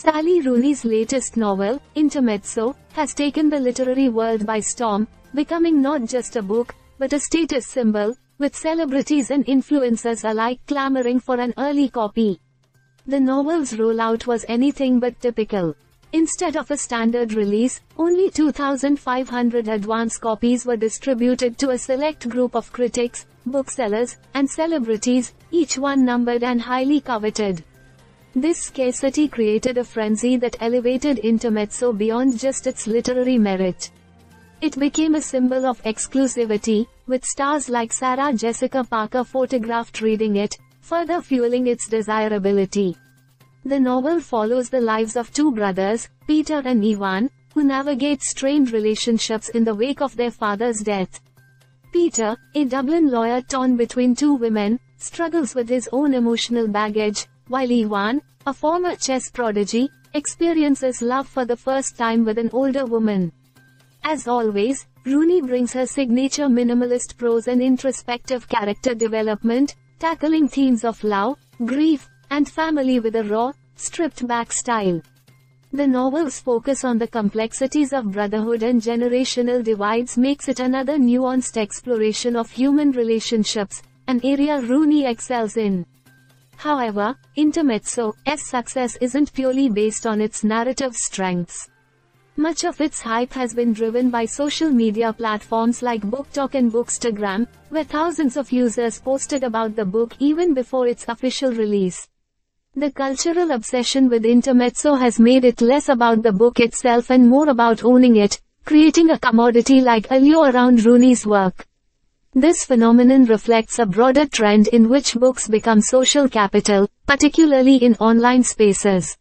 Sally Rooney's latest novel, Intermezzo, has taken the literary world by storm, becoming not just a book, but a status symbol, with celebrities and influencers alike clamoring for an early copy. The novel's rollout was anything but typical. Instead of a standard release, only 2,500 advance copies were distributed to a select group of critics, booksellers, and celebrities, each one numbered and highly coveted. This scarcity created a frenzy that elevated Intermezzo beyond just its literary merit. It became a symbol of exclusivity, with stars like Sarah Jessica Parker photographed reading it, further fueling its desirability. The novel follows the lives of two brothers, Peter and Ivan, who navigate strained relationships in the wake of their father's death. Peter, a Dublin lawyer torn between two women, struggles with his own emotional baggage, while Ivan, a former chess prodigy, experiences love for the first time with an older woman. As always, Rooney brings her signature minimalist prose and introspective character development, tackling themes of love, grief, and family with a raw, stripped-back style. The novel's focus on the complexities of brotherhood and generational divides makes it another nuanced exploration of human relationships, an area Rooney excels in. However, Intermezzo's success isn't purely based on its narrative strengths. Much of its hype has been driven by social media platforms like BookTok and Bookstagram, where thousands of users posted about the book even before its official release. The cultural obsession with Intermezzo has made it less about the book itself and more about owning it, creating a commodity-like allure around Rooney's work. This phenomenon reflects a broader trend in which books become social capital, particularly in online spaces.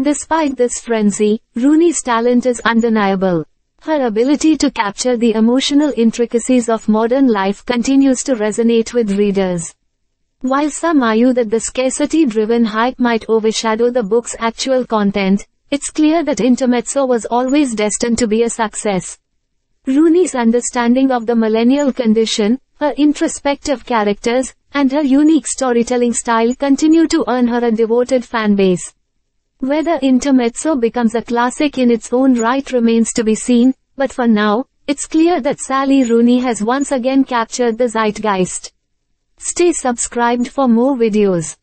Despite this frenzy, Rooney's talent is undeniable. Her ability to capture the emotional intricacies of modern life continues to resonate with readers. While some argue that the scarcity-driven hype might overshadow the book's actual content, it's clear that Intermezzo was always destined to be a success. Rooney's understanding of the millennial condition, her introspective characters, and her unique storytelling style continue to earn her a devoted fanbase. Whether Intermezzo becomes a classic in its own right remains to be seen, but for now, it's clear that Sally Rooney has once again captured the zeitgeist. Stay subscribed for more videos.